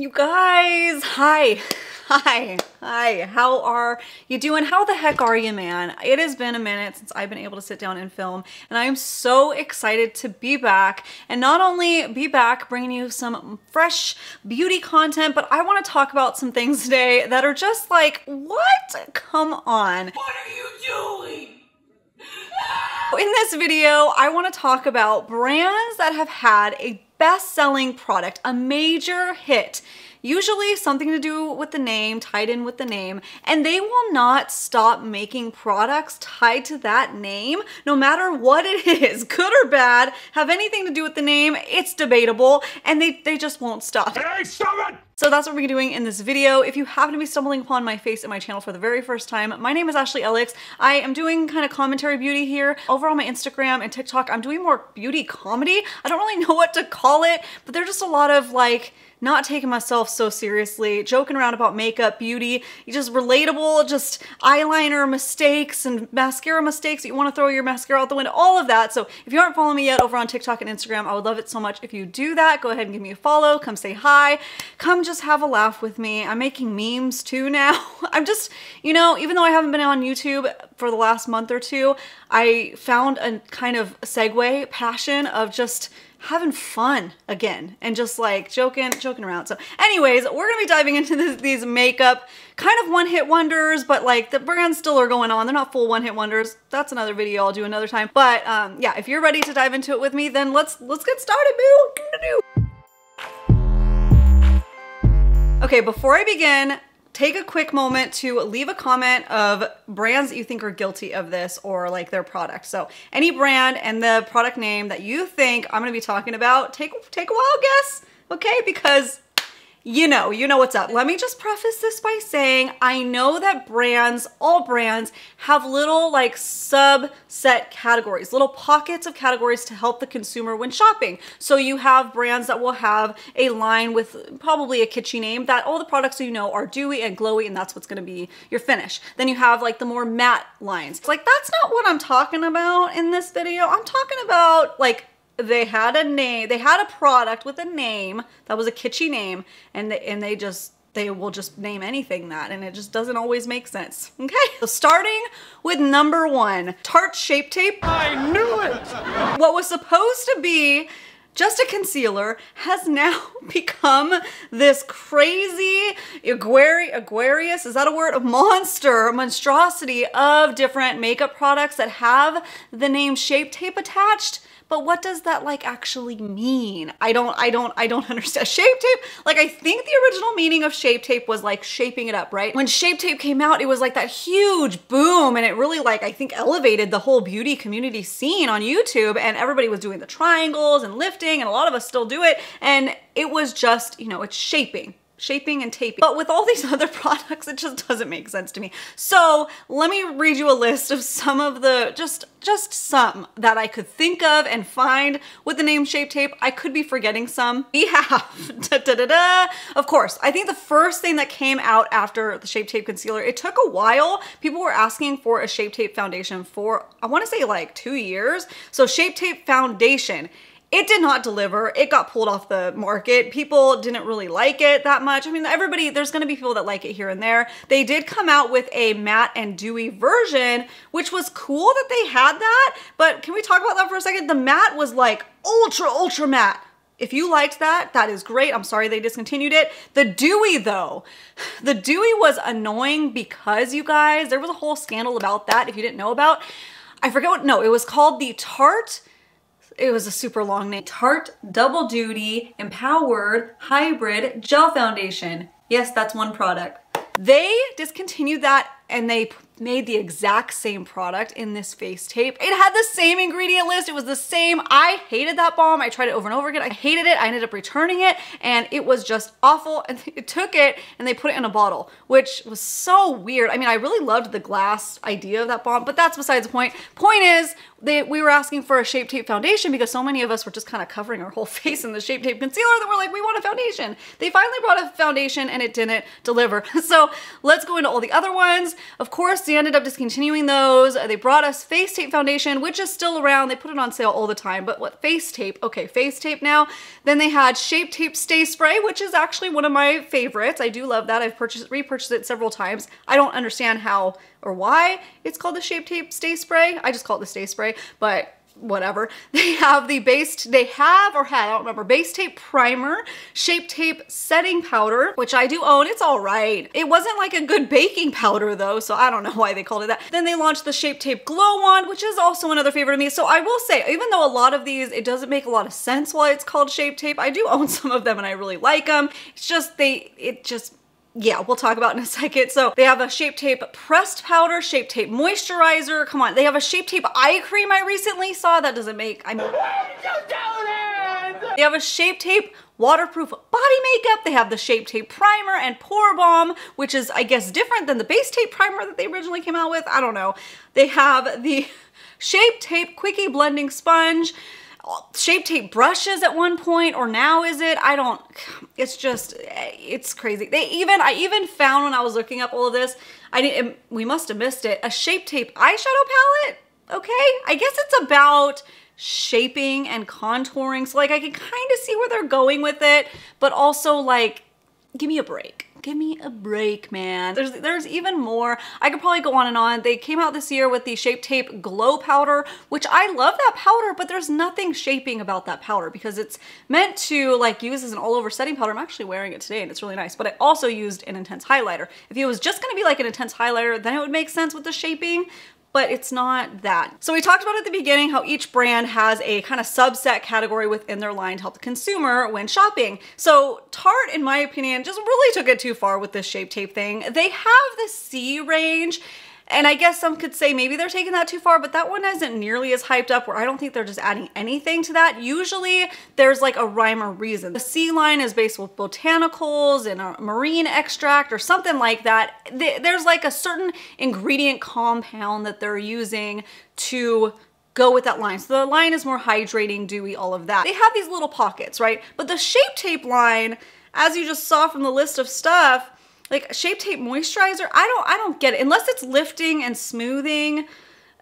You guys, hi. Hi, hi, how are you doing? How the heck are you, man? It has been a minute since I've been able to sit down and film, and I am so excited to be back. And not only be back bringing you some fresh beauty content, but I wanna talk about some things today that are just like, what? Come on. What are you doing? In this video, I wanna talk about brands that have had a best-selling product, a major hit usually something to do with the name, tied in with the name, and they will not stop making products tied to that name, no matter what it is, good or bad, have anything to do with the name, it's debatable, and they, they just won't stop. Hey, stop it! So that's what we're doing in this video. If you happen to be stumbling upon my face and my channel for the very first time, my name is Ashley Ellix. I am doing kind of commentary beauty here. Over on my Instagram and TikTok, I'm doing more beauty comedy. I don't really know what to call it, but there's just a lot of like, not taking myself so seriously, joking around about makeup, beauty, just relatable, just eyeliner mistakes and mascara mistakes. That you want to throw your mascara out the window, all of that. So if you aren't following me yet over on TikTok and Instagram, I would love it so much if you do that. Go ahead and give me a follow, come say hi, come just have a laugh with me. I'm making memes too now. I'm just, you know, even though I haven't been on YouTube for the last month or two, I found a kind of segue passion of just having fun again and just like joking joking around. So anyways we're gonna be diving into this, these makeup kind of one-hit wonders but like the brands still are going on. They're not full one-hit wonders. That's another video i'll do another time. But um yeah if you're ready to dive into it with me then let's let's get started boo! Okay before i begin take a quick moment to leave a comment of brands that you think are guilty of this or like their product. So any brand and the product name that you think I'm gonna be talking about, take, take a wild guess, okay? Because you know, you know what's up. Let me just preface this by saying I know that brands, all brands, have little like subset categories, little pockets of categories to help the consumer when shopping. So you have brands that will have a line with probably a kitschy name that all the products you know are dewy and glowy and that's what's gonna be your finish. Then you have like the more matte lines. It's like that's not what I'm talking about in this video. I'm talking about like they had a name, they had a product with a name that was a kitschy name, and they, and they just they will just name anything that and it just doesn't always make sense. Okay, so starting with number one, Tarte Shape Tape. I knew it! What was supposed to be just a concealer has now become this crazy Aquari Aquarius, is that a word? A monster, monstrosity of different makeup products that have the name Shape Tape attached but what does that like actually mean? I don't, I don't, I don't understand. Shape tape, like I think the original meaning of shape tape was like shaping it up, right? When shape tape came out, it was like that huge boom and it really like, I think elevated the whole beauty community scene on YouTube and everybody was doing the triangles and lifting and a lot of us still do it. And it was just, you know, it's shaping shaping and taping. But with all these other products, it just doesn't make sense to me. So let me read you a list of some of the, just, just some that I could think of and find with the name Shape Tape. I could be forgetting some. We have, da, da, da, of course, I think the first thing that came out after the Shape Tape Concealer, it took a while. People were asking for a Shape Tape foundation for, I wanna say like two years. So Shape Tape Foundation, it did not deliver. It got pulled off the market. People didn't really like it that much. I mean, everybody, there's gonna be people that like it here and there. They did come out with a matte and dewy version, which was cool that they had that. But can we talk about that for a second? The matte was like ultra, ultra matte. If you liked that, that is great. I'm sorry they discontinued it. The Dewy though, the Dewy was annoying because you guys, there was a whole scandal about that if you didn't know about. I forget what, no, it was called the Tarte it was a super long name. Tarte Double Duty Empowered Hybrid Gel Foundation. Yes, that's one product. They discontinued that and they made the exact same product in this face tape. It had the same ingredient list. It was the same. I hated that balm. I tried it over and over again. I hated it. I ended up returning it and it was just awful. And they took it and they put it in a bottle, which was so weird. I mean, I really loved the glass idea of that balm, but that's besides the point. Point is, they, we were asking for a Shape Tape foundation because so many of us were just kind of covering our whole face in the Shape Tape concealer that we're like, we want a foundation. They finally brought a foundation and it didn't deliver. So let's go into all the other ones. Of course, they ended up discontinuing those. They brought us Face Tape foundation, which is still around. They put it on sale all the time, but what Face Tape? Okay, Face Tape now. Then they had Shape Tape Stay Spray, which is actually one of my favorites. I do love that. I've purchased, repurchased it several times. I don't understand how or why it's called the Shape Tape Stay Spray. I just call it the Stay Spray, but whatever. They have the base, they have or had, I don't remember, base tape primer, shape tape setting powder, which I do own. It's all right. It wasn't like a good baking powder though, so I don't know why they called it that. Then they launched the shape tape glow wand, which is also another favorite of me. So I will say, even though a lot of these, it doesn't make a lot of sense why it's called shape tape, I do own some of them and I really like them. It's just they, it just yeah, we'll talk about in a second. So they have a Shape Tape pressed powder, Shape Tape moisturizer. Come on, they have a Shape Tape eye cream I recently saw. That doesn't make, I mean. They have a Shape Tape waterproof body makeup. They have the Shape Tape primer and pore balm, which is, I guess, different than the base tape primer that they originally came out with. I don't know. They have the Shape Tape Quickie Blending Sponge shape tape brushes at one point or now is it? I don't it's just it's crazy. They even i even found when i was looking up all of this i didn't we must have missed it a shape tape eyeshadow palette? Okay i guess it's about shaping and contouring so like i can kind of see where they're going with it but also like give me a break Give me a break, man. There's there's even more. I could probably go on and on. They came out this year with the Shape Tape Glow Powder, which I love that powder, but there's nothing shaping about that powder because it's meant to like use as an all over setting powder. I'm actually wearing it today and it's really nice, but I also used an intense highlighter. If it was just gonna be like an intense highlighter, then it would make sense with the shaping, but it's not that. So we talked about at the beginning how each brand has a kind of subset category within their line to help the consumer when shopping. So Tarte, in my opinion, just really took it too far with this shape tape thing. They have the C range and I guess some could say maybe they're taking that too far, but that one isn't nearly as hyped up where I don't think they're just adding anything to that. Usually there's like a rhyme or reason. The sea line is based with botanicals and a marine extract or something like that. There's like a certain ingredient compound that they're using to go with that line. So the line is more hydrating, dewy, all of that. They have these little pockets, right? But the Shape Tape line, as you just saw from the list of stuff, like Shape Tape moisturizer, I don't I don't get it. Unless it's lifting and smoothing.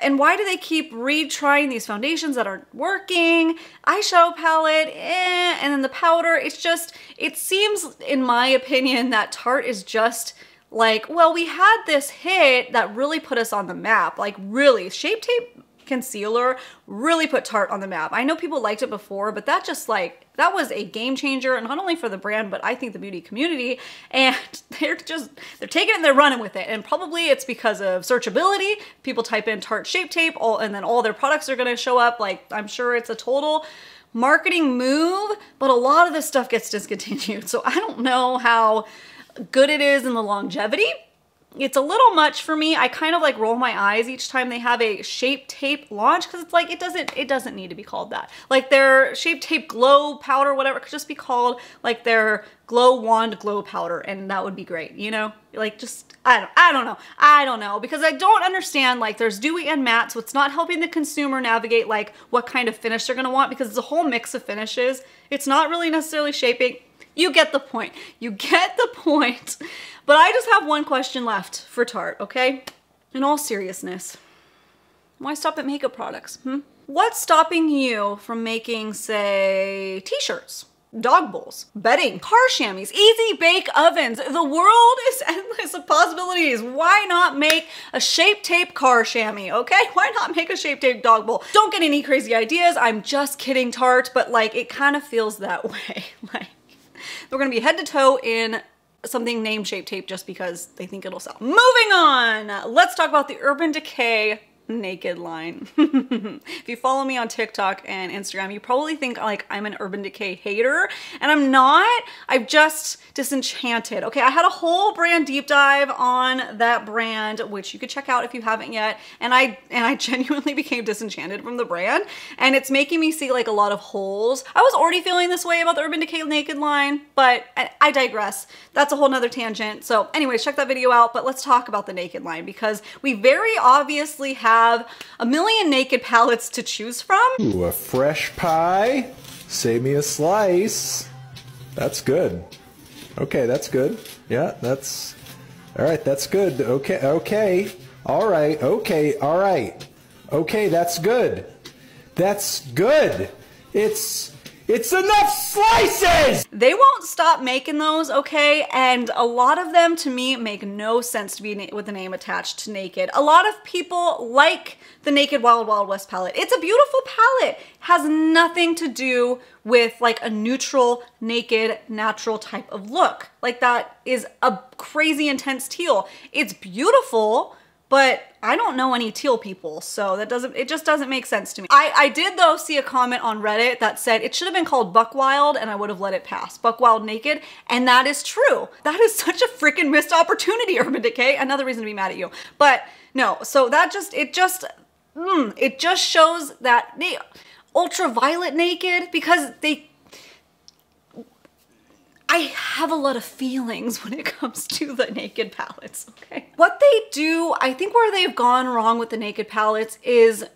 And why do they keep retrying these foundations that aren't working? Eyeshadow palette, eh, and then the powder, it's just, it seems, in my opinion, that Tarte is just like, well, we had this hit that really put us on the map. Like, really, Shape Tape concealer really put Tarte on the map. I know people liked it before, but that just like, that was a game changer, not only for the brand, but I think the beauty community. And they're just, they're taking it and they're running with it. And probably it's because of searchability. People type in Tarte Shape Tape, all, and then all their products are gonna show up. Like, I'm sure it's a total marketing move, but a lot of this stuff gets discontinued. So I don't know how good it is in the longevity, it's a little much for me. I kind of like roll my eyes each time they have a shape tape launch because it's like it doesn't it doesn't need to be called that. Like their shape tape glow powder, whatever, could just be called like their glow wand glow powder, and that would be great, you know? Like just I don't I don't know. I don't know because I don't understand like there's dewy and matte, so it's not helping the consumer navigate like what kind of finish they're gonna want because it's a whole mix of finishes. It's not really necessarily shaping. You get the point. You get the point. But I just have one question left for Tarte, okay? In all seriousness, why stop at makeup products? Hmm? What's stopping you from making, say, t-shirts? dog bowls, bedding, car chamois, easy bake ovens. The world is endless of possibilities. Why not make a shape tape car chamois, okay? Why not make a shape tape dog bowl? Don't get any crazy ideas. I'm just kidding, Tarte, but like it kind of feels that way. like we're gonna be head to toe in something named Shape Tape just because they think it'll sell. Moving on, let's talk about the Urban Decay naked line. if you follow me on TikTok and Instagram, you probably think like I'm an Urban Decay hater and I'm not. I'm just disenchanted. Okay, I had a whole brand deep dive on that brand, which you could check out if you haven't yet. And I and I genuinely became disenchanted from the brand and it's making me see like a lot of holes. I was already feeling this way about the Urban Decay naked line, but I, I digress. That's a whole nother tangent. So anyways, check that video out, but let's talk about the naked line because we very obviously have have a million naked palettes to choose from. Ooh, a fresh pie. Save me a slice. That's good. Okay, that's good. Yeah, that's all right. That's good. Okay, okay. All right. Okay. All right. Okay, that's good. That's good. It's it's enough slices. They won't stop making those, okay? And a lot of them to me make no sense to be with the name attached to Naked. A lot of people like the Naked Wild Wild West palette. It's a beautiful palette. Has nothing to do with like a neutral, naked, natural type of look. Like that is a crazy intense teal. It's beautiful, but I don't know any teal people, so that doesn't, it just doesn't make sense to me. I, I did though see a comment on Reddit that said it should have been called Buck Wild and I would have let it pass. Buck Wild Naked, and that is true. That is such a freaking missed opportunity, Urban Decay. Another reason to be mad at you. But no, so that just, it just, mm, it just shows that they, ultraviolet naked because they I have a lot of feelings when it comes to the naked palettes, okay? What they do, I think where they've gone wrong with the naked palettes is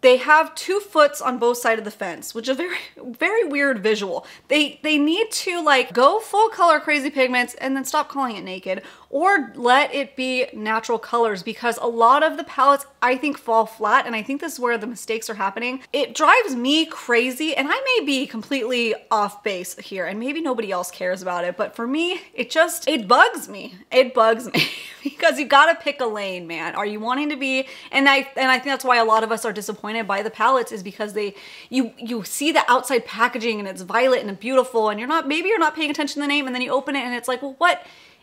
they have two foots on both sides of the fence, which is very, very weird visual. They they need to like go full color crazy pigments and then stop calling it naked or let it be natural colors because a lot of the palettes I think fall flat and I think this is where the mistakes are happening. It drives me crazy and I may be completely off base here and maybe nobody else cares about it, but for me, it just, it bugs me. It bugs me because you gotta pick a lane, man. Are you wanting to be, and I, and I think that's why a lot of us are disappointed by the palettes is because they, you, you see the outside packaging and it's violet and beautiful and you're not, maybe you're not paying attention to the name and then you open it and it's like, well, what,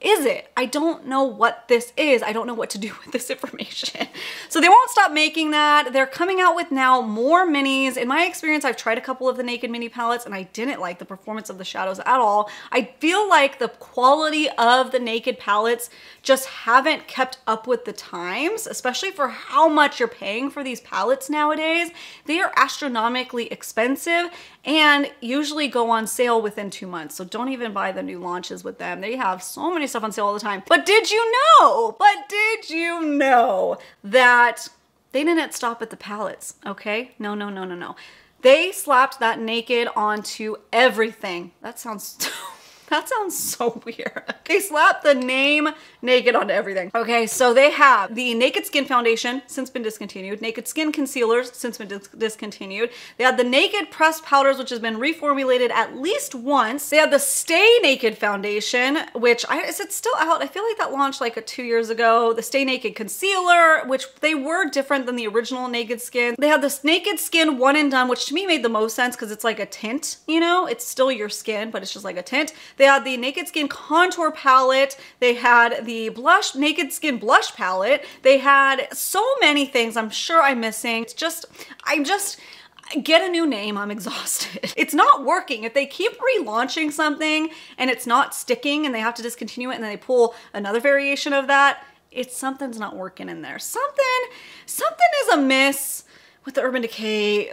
is it? I don't know what this is. I don't know what to do with this information. So they won't stop making that. They're coming out with now more minis. In my experience, I've tried a couple of the Naked Mini palettes and I didn't like the performance of the shadows at all. I feel like the quality of the Naked palettes just haven't kept up with the times, especially for how much you're paying for these palettes nowadays. They are astronomically expensive and usually go on sale within two months. So don't even buy the new launches with them. They have so many stuff on sale all the time. But did you know, but did you know that they didn't stop at the palettes, okay? No, no, no, no, no. They slapped that naked onto everything. That sounds That sounds so weird. They slapped the name Naked onto everything. Okay, so they have the Naked Skin Foundation, since been discontinued, Naked Skin Concealers, since been dis discontinued. They had the Naked Pressed Powders, which has been reformulated at least once. They had the Stay Naked Foundation, which I, is it still out? I feel like that launched like a two years ago. The Stay Naked Concealer, which they were different than the original Naked Skin. They had this Naked Skin One and Done, which to me made the most sense because it's like a tint, you know? It's still your skin, but it's just like a tint. They had the Naked Skin Contour Palette. They had the blush, Naked Skin Blush Palette. They had so many things I'm sure I'm missing. It's just, I'm just, get a new name, I'm exhausted. It's not working. If they keep relaunching something and it's not sticking and they have to discontinue it and then they pull another variation of that, it's something's not working in there. Something, something is amiss with the Urban Decay,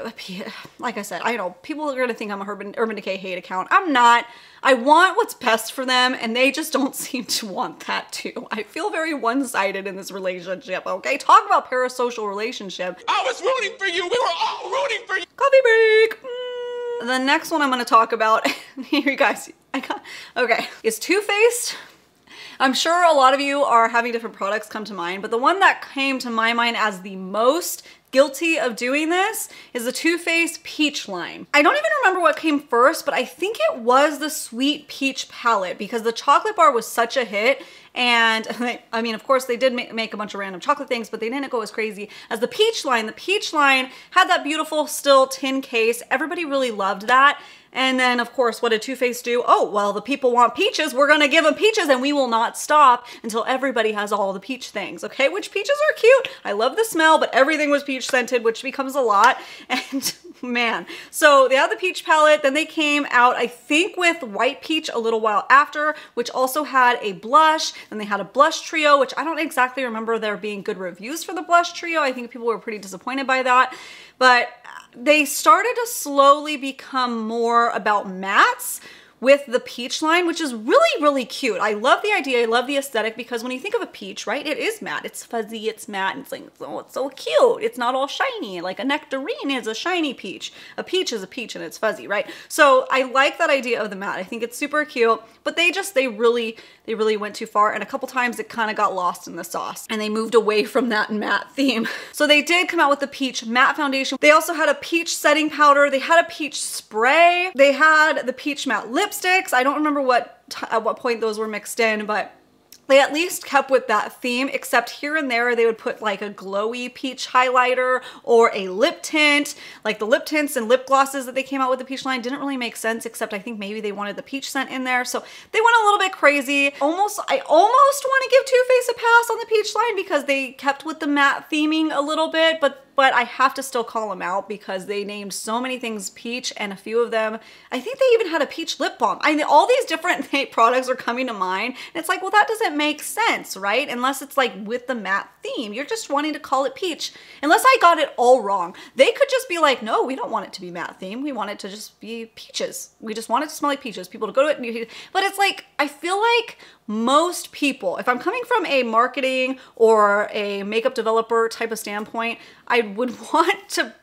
like I said, I know people are gonna think I'm a Urban, Urban Decay hate account. I'm not. I want what's best for them and they just don't seem to want that too. I feel very one-sided in this relationship, okay? Talk about parasocial relationship. I was rooting for you. We were all rooting for you. Coffee break. Mm. The next one I'm gonna talk about, here you guys, I got, okay, is Too Faced. I'm sure a lot of you are having different products come to mind, but the one that came to my mind as the most guilty of doing this is the Too Faced Peach line. I don't even remember what came first, but I think it was the Sweet Peach palette because the chocolate bar was such a hit and I mean, of course, they did make a bunch of random chocolate things, but they didn't go as crazy as the peach line. The peach line had that beautiful still tin case. Everybody really loved that. And then, of course, what did Too Faced do? Oh, well, the people want peaches. We're going to give them peaches and we will not stop until everybody has all the peach things, okay? Which peaches are cute. I love the smell, but everything was peach scented, which becomes a lot. And man, so they had the peach palette. Then they came out, I think, with white peach a little while after, which also had a blush. Then they had a blush trio, which I don't exactly remember there being good reviews for the blush trio. I think people were pretty disappointed by that. But they started to slowly become more about mattes with the peach line, which is really, really cute. I love the idea. I love the aesthetic because when you think of a peach, right, it is matte. It's fuzzy, it's matte, and it's like, oh, it's so cute. It's not all shiny. Like a nectarine is a shiny peach. A peach is a peach and it's fuzzy, right? So I like that idea of the matte. I think it's super cute, but they just, they really, they really went too far. And a couple times it kind of got lost in the sauce and they moved away from that matte theme. So they did come out with the peach matte foundation. They also had a peach setting powder. They had a peach spray. They had the peach matte lipsticks. I don't remember what at what point those were mixed in, but they at least kept with that theme, except here and there they would put like a glowy peach highlighter or a lip tint. Like the lip tints and lip glosses that they came out with the peach line didn't really make sense, except I think maybe they wanted the peach scent in there. So they went a little bit crazy. Almost, I almost want to give Too Faced a pass on the peach line because they kept with the matte theming a little bit, but but I have to still call them out because they named so many things peach and a few of them, I think they even had a peach lip balm. I mean, all these different products are coming to mind. And it's like, well, that doesn't make sense, right? Unless it's like with the matte theme. You're just wanting to call it peach. Unless I got it all wrong. They could just be like, no, we don't want it to be matte theme. We want it to just be peaches. We just want it to smell like peaches. People to go to it. But it's like, I feel like most people, if I'm coming from a marketing or a makeup developer type of standpoint, I would want to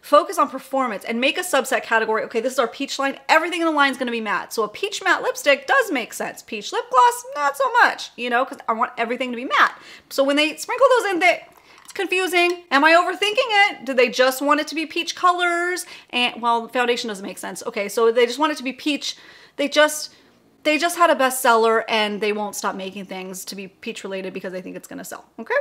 focus on performance and make a subset category. Okay, this is our peach line. Everything in the line is going to be matte. So a peach matte lipstick does make sense. Peach lip gloss, not so much, you know, because I want everything to be matte. So when they sprinkle those in, they, it's confusing. Am I overthinking it? Do they just want it to be peach colors? And well, foundation doesn't make sense. Okay, so they just want it to be peach. They just they just had a bestseller and they won't stop making things to be peach related because they think it's gonna sell, okay?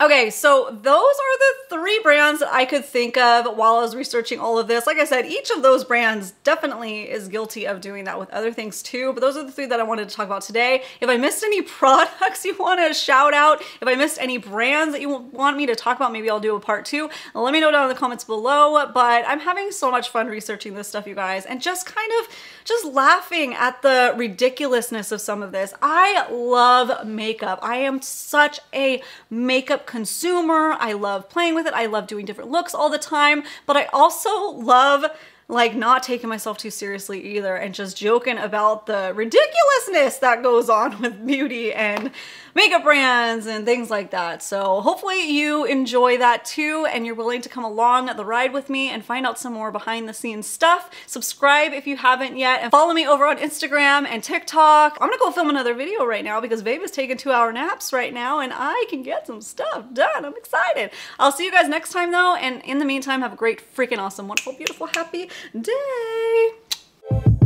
Okay, so those are the three brands that I could think of while I was researching all of this. Like I said, each of those brands definitely is guilty of doing that with other things too, but those are the three that I wanted to talk about today. If I missed any products you want to shout out, if I missed any brands that you want me to talk about, maybe I'll do a part two. Let me know down in the comments below, but I'm having so much fun researching this stuff, you guys, and just kind of just laughing at the ridiculousness of some of this. I love makeup. I am such a makeup consumer. I love playing with it. I love doing different looks all the time, but I also love like not taking myself too seriously either and just joking about the ridiculousness that goes on with beauty and makeup brands and things like that. So hopefully you enjoy that too and you're willing to come along the ride with me and find out some more behind the scenes stuff. Subscribe if you haven't yet and follow me over on Instagram and TikTok. I'm gonna go film another video right now because Babe is taking two hour naps right now and I can get some stuff done. I'm excited. I'll see you guys next time though and in the meantime have a great freaking awesome wonderful beautiful happy day.